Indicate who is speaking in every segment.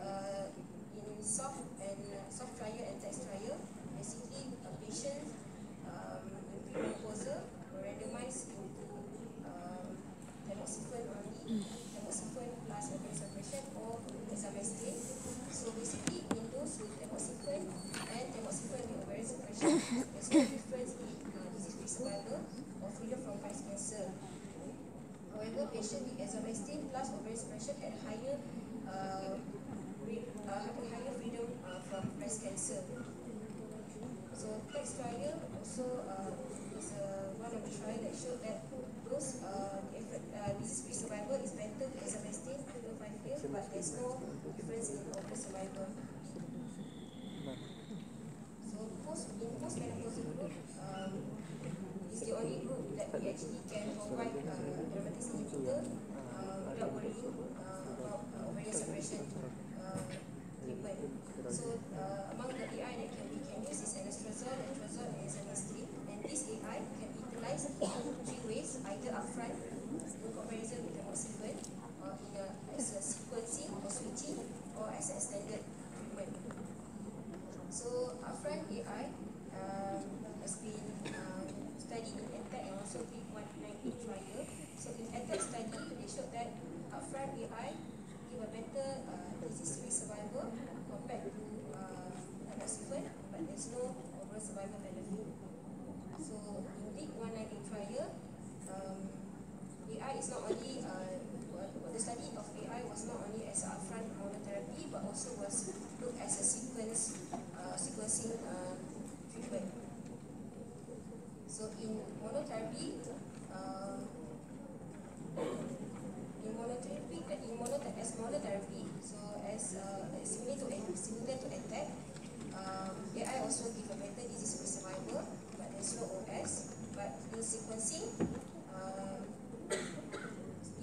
Speaker 1: uh, in soft and uh, soft trial and TEXT trial, basically a patient um, in premenopausal were randomized into um, tamoxifen only, tamoxifen plus ovarian suppression or exemestane. So basically in those with tamoxifen and tamoxifen with ovarian suppression, there's no difference in uh, disease-free survival or freedom from breast cancer. However, patient with exemestane plus ovarian suppression had higher uh, uh, have a higher freedom uh, from breast cancer. So text trial also uh, is uh, one of the trial that showed that those uh, effect, uh, disease-free survival is better after five years, but there's no difference in overall survival. So post in postmenopausal group, um, is the only group that we actually can provide uh, aromatase inhibitor uh, without worrying uh, about uh, ovarian suppression uh, So uh, among the AI that can we can use is anastrozole, letrozole, and exemestane. And this AI can be utilized in three ways: either upfront in comparison with tamoxifen, or in a, as a sequencing or switching, or as an extended treatment. So upfront AI um, has been um, studied in ATTAC and also BIG 1-98 trial. So in ATTAC study, they showed that upfront AI give a better uh, disease-free survival compared to uh, tamoxifen, but there's no overall survival benefit. So in BIG 1-98 trial, um, AI is not only uh, the study of AI was not only as a upfront monotherapy, but also was looked as a sequence uh, sequencing uh, treatment. So in monotherapy, uh, in monotherapy, in monotherapy, as monotherapy, so as uh, similar to similar to ATTAC, um, AI also give a better disease-free survival, no OS. But in sequencing, uh,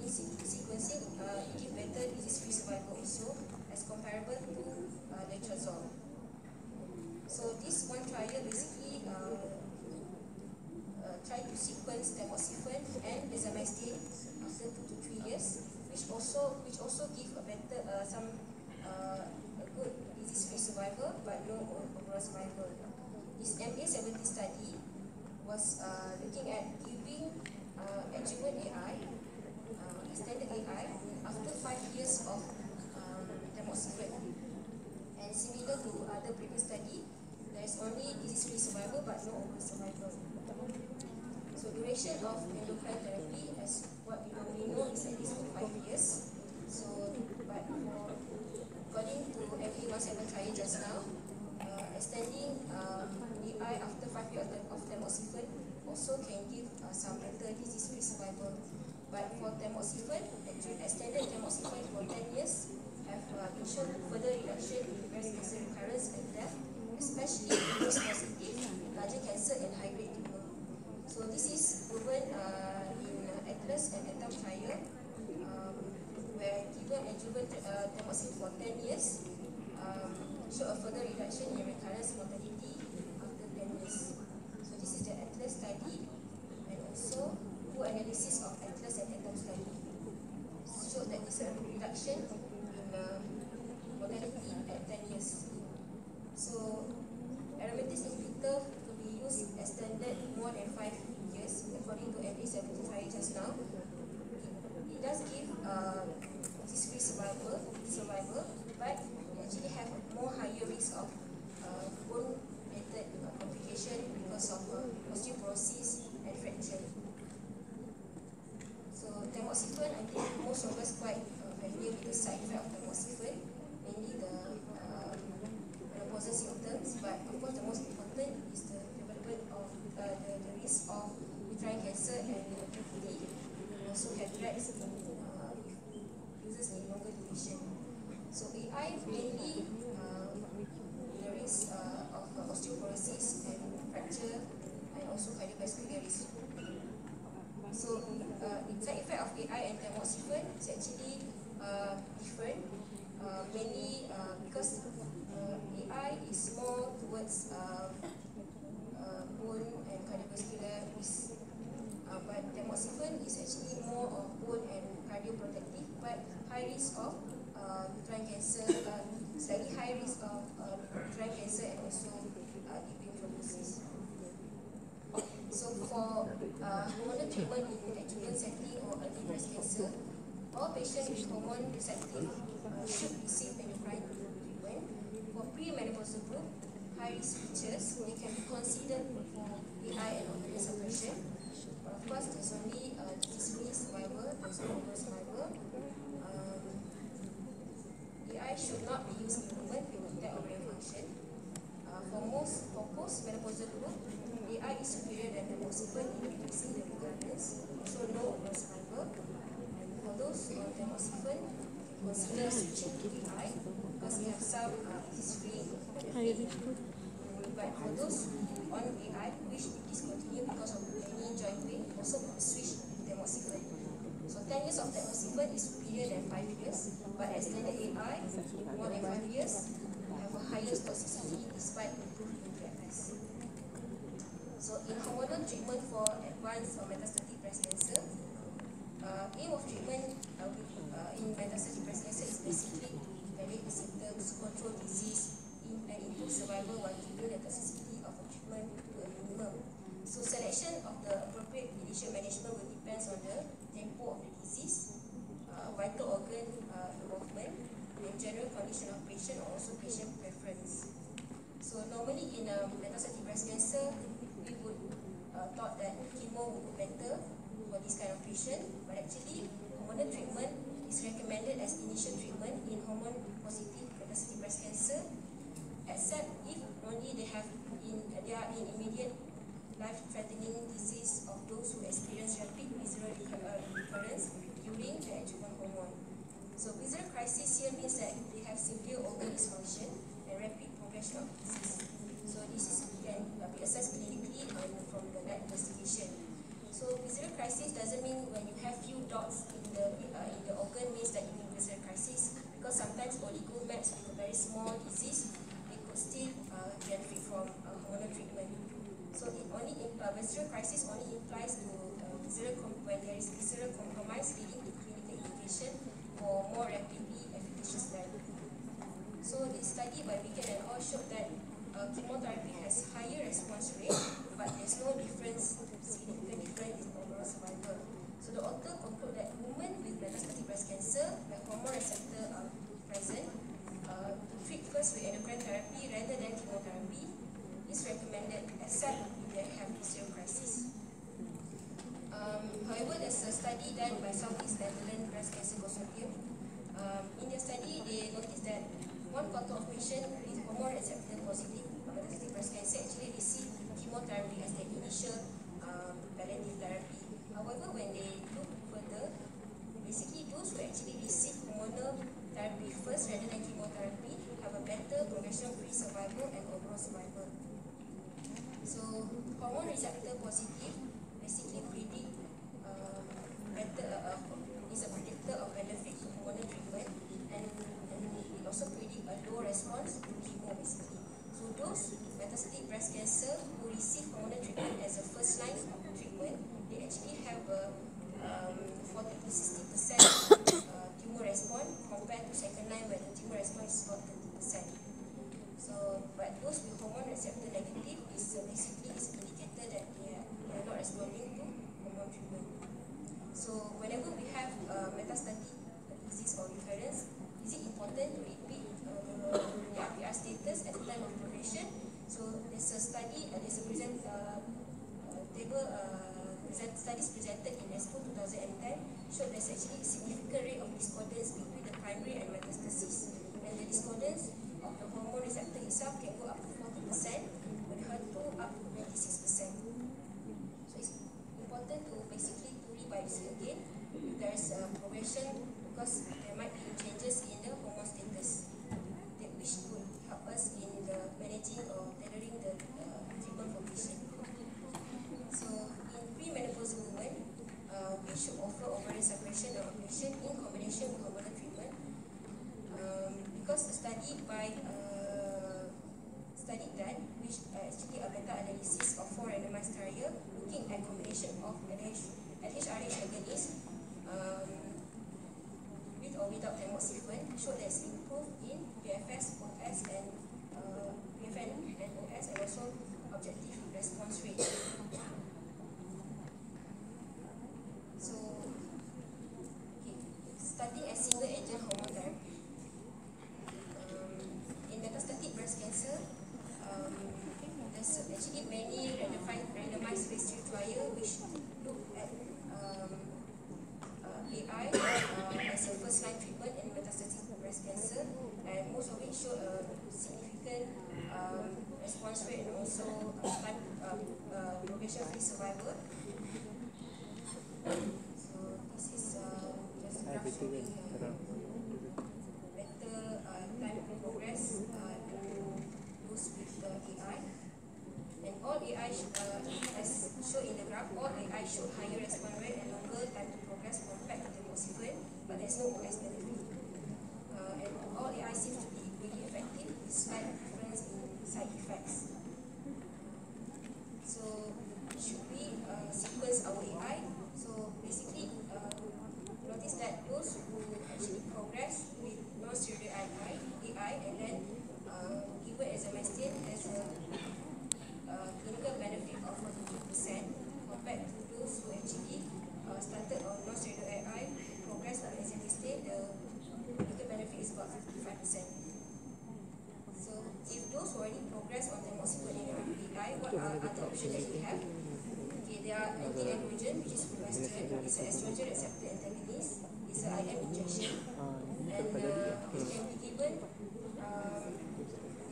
Speaker 1: in se- sequencing, uh, it give better disease-free survival also as comparable to uh, letrozole. So this one trial basically uh, uh, try to sequence tamoxifen and exemestane after two to three years, which also which also give a better uh, some uh, a good disease-free survival, but no o- overall survival. This MA17 study was uh, looking at giving uh, adjuvant AI, uh, extended AI, after five years of um, tamoxifen. And similar to other previous study, there is only disease-free survival but no overall survival. So duration of endocrine therapy, as what we normally know, is at least for five years. So, but for according to MA17 trial just now, uh, extending uh, AI after five years of, tamoxifen also can give uh, some better disease-free survival. But for tamoxifen, actually extended tamoxifen for 10 years have uh, been shown further reduction in breast cancer recurrence and death, especially in those positive, larger cancer and high-grade tumor. So this is proven uh, in Atlas and Atom trial, um, where given adjuvant uh, tamoxifen for 10 years, um, show a further reduction in recurrence mortality after 10 years. So this is the Atlas study, but tamoxifen is actually more of bone and cardioprotective, but high risk of uh, uterine cancer, uh, slightly high risk of uh, uterine cancer and also uh, thrombosis. So for uh, hormonal treatment in adjuvant setting or early breast cancer, all patients with hormone receptive uh, should receive endocrine treatment. For premenopausal group, high risk features, they can be considered for AI and ovarian suppression. Than 5 years, have a higher toxicity despite improved PFS. So in hormonal treatment for advanced or metastatic breast cancer, uh, aim of treatment uh, with, uh, in metastatic breast cancer is basically to evaluate the symptoms, control disease, and improve survival while keeping the toxicity of the treatment to a minimum. So selection of the appropriate initial management will depend on the tempo of the disease, uh, vital organ uh, general condition of patient or also patient preference. So normally in um, metastatic breast cancer, we would uh, thought that chemo would be better for this kind of patient, but actually hormonal treatment is recommended as initial treatment in hormone positive metastatic breast cancer, except if only they have in they are in immediate life-threatening disease of those who experience rapid visceral uh, recurrence during the adjuvant. So visceral crisis here means that they have severe organ dysfunction and rapid progression of disease. So this is can be assessed clinically and from the lab investigation. So visceral crisis doesn't mean when you have few dots in the uh, in the organ means that you have visceral crisis because sometimes oligomets with a very small disease they could still uh, benefit from hormonal treatment. So it only in, uh, visceral crisis only implies to uh, visceral when there is visceral compromise leading to clinical indication for more rapidly efficacious therapy. So the study by Wilcken and all showed that uh, chemotherapy has higher response rate, but there's no difference, significant difference in overall survival. So the author conclude that women with metastatic breast cancer, where hormone receptor are present, uh, to treat first with endocrine therapy rather than chemotherapy is recommended, except if they have visceral crisis. Um, however, there's a study done by Southeast Netherlands positivo. 40 to 60 percent uh, tumor response compared to second line where the tumor response is about 30 percent. So, but those with hormone receptor negative is basically is indicator that they are, they are not responding to hormone treatment. So, whenever we have uh, metastatic disease or recurrence, is it important to repeat the RPR status at the time of progression? So, there's a study, uh, there's a present table, uh, present, studies presented in ASCO 2010 showed there's actually a significant rate of discordance between the primary and 什么？Significant um, response rate and also uh, uh, uh, progression free survival. So this is uh, just graph showing uh, better uh, time to progress uh, to those with the AI. And all AI uh, as shown in the graph, all AI show higher response rate and longer time to progress compared to the tamoxifen, but there's no OS benefit. Uh, and all AI seems to side effects.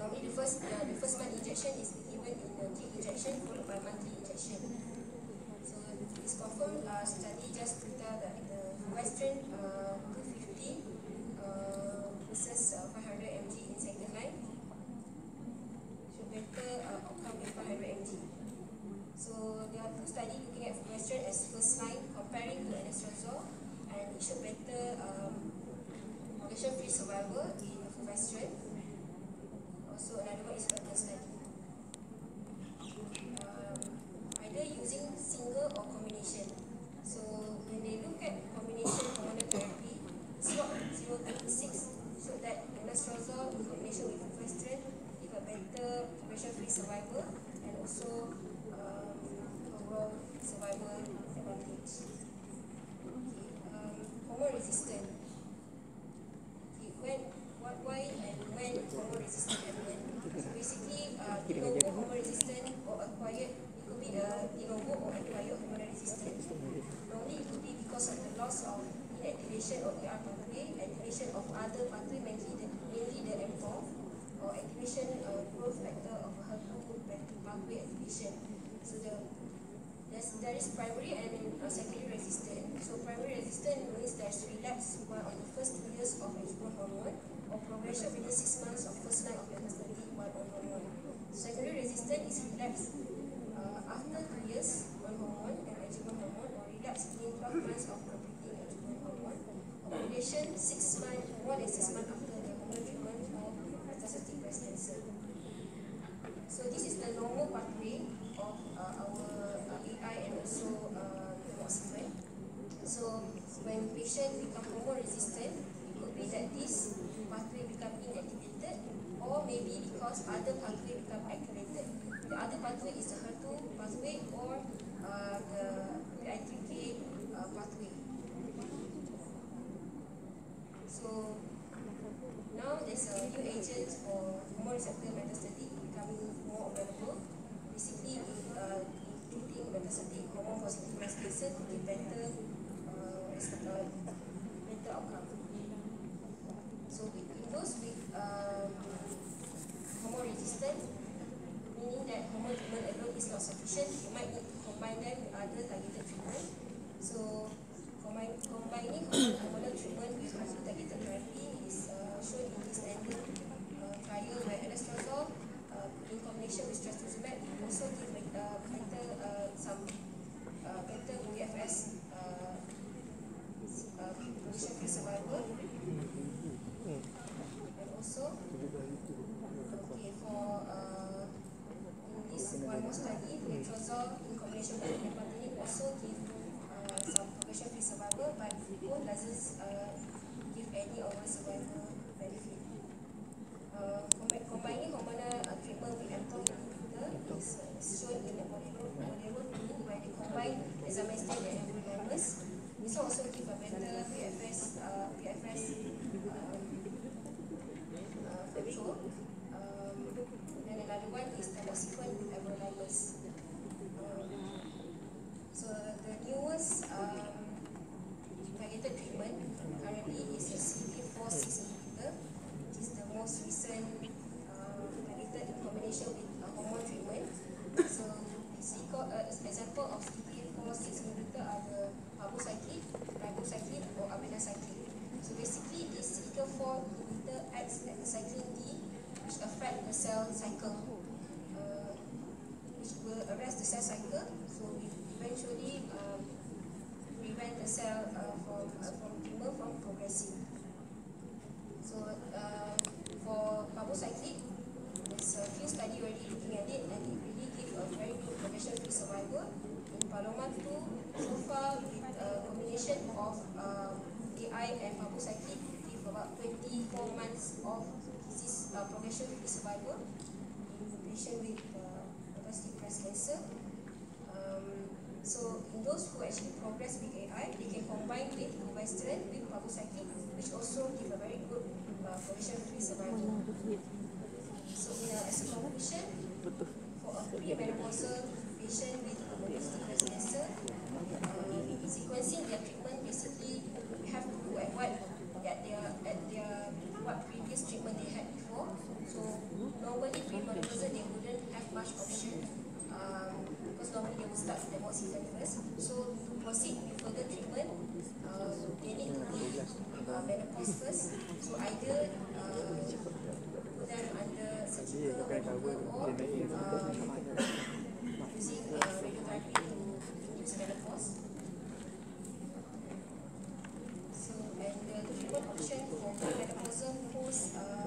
Speaker 1: Normally the first, uh, the first month injection is given in a drip injection followed by monthly injection. So it's confirmed uh, study just to tell that the fulvestrant uh, 250 uh, versus uh, 500 mg in second line should better uh, outcome with 500 mg. So there are two studies looking at fulvestrant as first line comparing to anastrozole and it showed better um, progression-free survival in fulvestrant. Also another one is study. Um, either using single or combination. So when they look at combination hormonal therapy, SWOG 036 showed that anastrozole in combination with fulvestrant give a better progression-free survival and also um, overall survival advantage. Okay, um, hormone resistant. Okay, when, what, why and when hormone resistant happen? So basically, uh, hormone resistant or acquired, it could be a de novo or acquired hormone resistant. Normally, it could be because of the loss of inactivation of ER pathway, activation of other pathway, mainly the, mainly the M4, or activation uh, growth factor of HER2 pathway activation. So the there's, there is primary and uh, secondary resistance. So primary resistance means there's relapse while on the first two years of exposure hormone or progression within six months of first line of metastatic while on hormone. Secondary resistance is relapse uh, after two years on hormone and adjuvant hormone or relapse within 12 months of completing adjuvant hormone. Or progression six months, more than six months after the hormone treatment for metastatic breast cancer. So this is the normal pathway of uh, our uh, AI and also uh, tamoxifen. So when patient become hormone resistant, it could be that this pathway become inactivated or maybe because other pathway become activated. The other pathway is the HER2 pathway or is shown in the polynomial rule by the combined examination and polynomials. This also give a better PFS uh, those who actually progress with AI, they can combine with Western with public cycling, which also give a very good uh, provision between survival. So in a, as a combination, for a premenopausal patient with a modesty breast cancer, uh, sequencing their treatment, uh, menopause first so either uh, them under surgical or uh, using uh, radiotherapy to induce menopause so and the treatment option for menopause post uh,